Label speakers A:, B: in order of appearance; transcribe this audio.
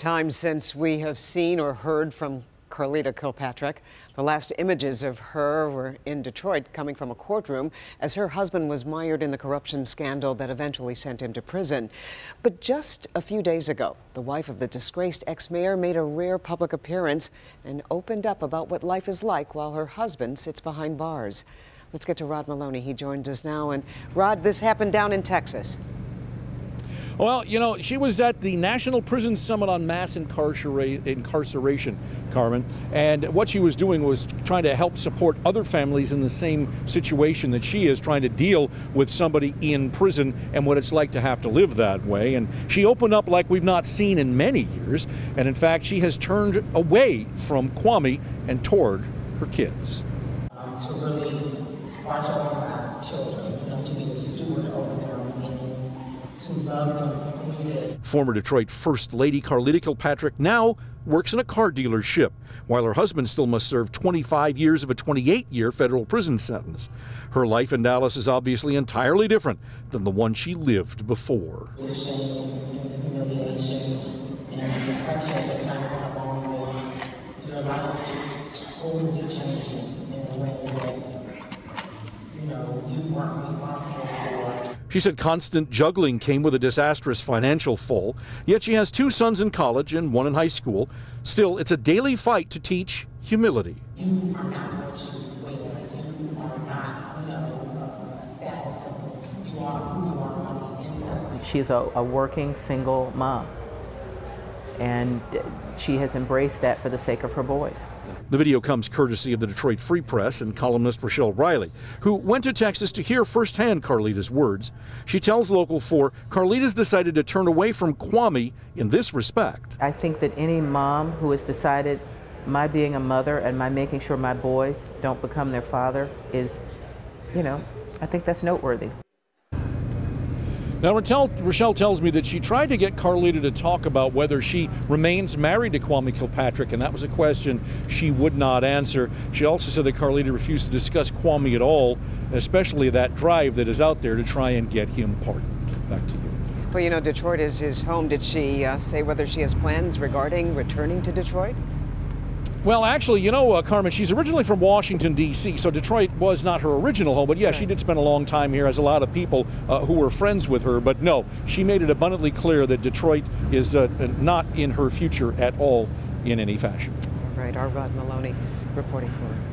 A: Time since we have seen or heard from Carlita Kilpatrick. The last images of her were in Detroit, coming from a courtroom as her husband was mired in the corruption scandal that eventually sent him to prison. But just a few days ago, the wife of the disgraced ex mayor made a rare public appearance and opened up about what life is like while her husband sits behind bars. Let's get to Rod Meloni. He joins us now. And Rod, this happened down in Texas.
B: Well, you know, she was at the National Prison Summit on Mass Incarceration, Carmen, and what she was doing was trying to help support other families in the same situation that she is, trying to deal with somebody in prison and what it's like to have to live that way. And she opened up like we've not seen in many years, and in fact, she has turned away from Kwame and toward her kids.
C: Um, to really watch over my children, you know, to be a steward over them to love them through this.
B: Former Detroit First Lady Carlita Kilpatrick now works in a car dealership, while her husband still must serve 25 years of a 28 year federal prison sentence. Her life in Dallas is obviously entirely different than the one she lived before.
C: The shame and humiliation and the depression that kind of went along with your life just totally changing in a way that, you know, you weren't responsible for.
B: She said constant juggling came with a disastrous financial fall, yet she has two sons in college and one in high school. Still, it's a daily fight to teach humility.
C: You are not what you wear. You are not, you know, status symbol. You are who you are on the inside.
D: She's a, a working single mom, and she has embraced that for the sake of her boys.
B: The video comes courtesy of the Detroit Free Press and columnist Rochelle Riley, who went to Texas to hear firsthand Carlita's words. She tells Local 4 Carlita's decided to turn away from Kwame in this respect.
D: I think that any mom who has decided my being a mother and my making sure my boys don't become their father is, you know, I think that's noteworthy.
B: Now, Rochelle tells me that she tried to get Carlita to talk about whether she remains married to Kwame Kilpatrick, and that was a question she would not answer. She also said that Carlita refused to discuss Kwame at all, especially that drive that is out there to try and get him pardoned. Back to you.
A: Well, you know, Detroit is his home. Did she uh, say whether she has plans regarding returning to Detroit?
B: Well, actually, you know, uh, Carmen, she's originally from Washington, D.C., so Detroit was not her original home. But yeah, right. she did spend a long time here, as a lot of people uh, who were friends with her. But no, she made it abundantly clear that Detroit is uh, not in her future at all in any fashion.
A: All right, our Rod Meloni reporting for